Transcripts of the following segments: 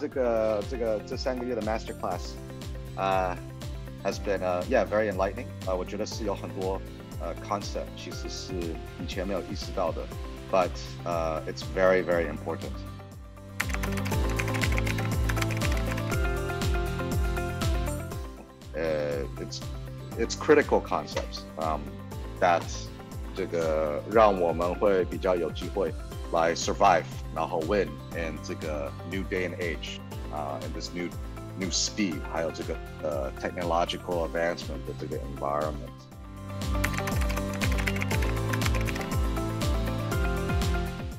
这个这个这三个月的 master class 啊、has been uh, yeah very enlightening 啊、我觉得是有很多呃 concept 其实是以前没有意识到的，but 呃、it's very very important。呃，it's it's critical concepts um that 这个让我们会比较有机会来 survive，然后 win in 这个 new day and age 啊、in this new new speed，还有这个呃 technological advancement 的这个 environment。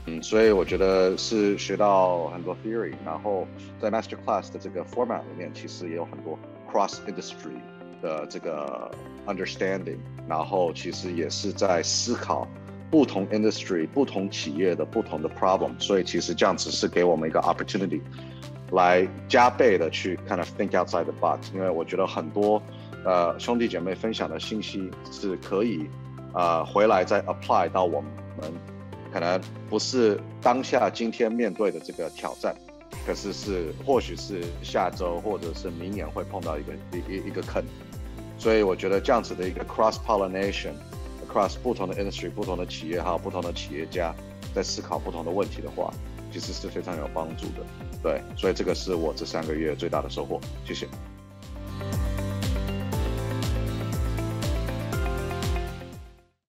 嗯，所以我觉得是学到很多 theory，然后在 master class 的这个 format 里面，其实也有很多 cross industry 的这个 understanding，然后其实也是在思考不同 industry、不同企业的不同的 problem，所以其实这样子是给我们一个 opportunity，来加倍的去 kind of think outside the box，因为我觉得很多呃兄弟姐妹分享的信息是可以呃回来再 apply 到我们可能不是当下今天面对的这个挑战，可是是或许是下周或者是明年会碰到一个一一一个坑，所以我觉得这样子的一个 cross pollination across 不同的 industry、不同的企业还有不同的企业家在思考不同的问题的话，其实是非常有帮助的。对，所以这个是我这三个月最大的收获。谢谢。